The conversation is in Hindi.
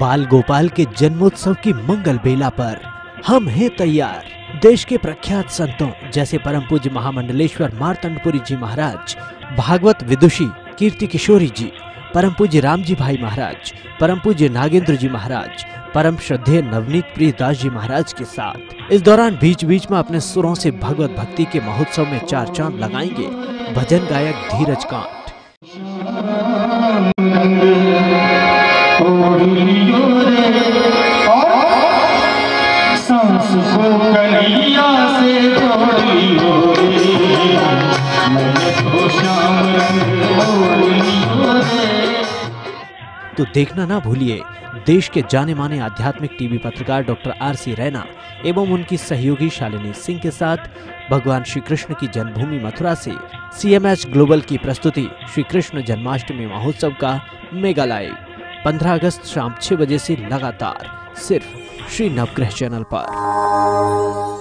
बाल गोपाल के जन्मोत्सव की मंगल बेला पर हम हैं तैयार। देश के प्रख्यात संतों, जैसे परम पूज्य महामंडलेश्वर मारतंडपुरी जी महाराज, भागवत विदुषी कीर्ति किशोरी जी, परम पूज्य रामजी भाई महाराज, परम पूज्य नागेंद्र जी महाराज, परम श्रद्धेय नवनीत प्रिय दास जी महाराज के साथ। इस दौरान बीच बीच में अपने सुरों से भगवत भक्ति के महोत्सव में चार चाँद लगाएँगे। भजन गायक धीरज कांट सांस को कन्हैया से मैंने तो तो देखना ना भूलिए, देश के जाने माने आध्यात्मिक टीवी पत्रकार डॉक्टर आर सी रैना एवं उनकी सहयोगी शालिनी सिंह के साथ भगवान श्री कृष्ण की जन्मभूमि मथुरा से सीएमएच ग्लोबल की प्रस्तुति श्री कृष्ण जन्माष्टमी महोत्सव का मेगा लाइव 15 अगस्त शाम 6 बजे से लगातार, सिर्फ़ Srinab National Park.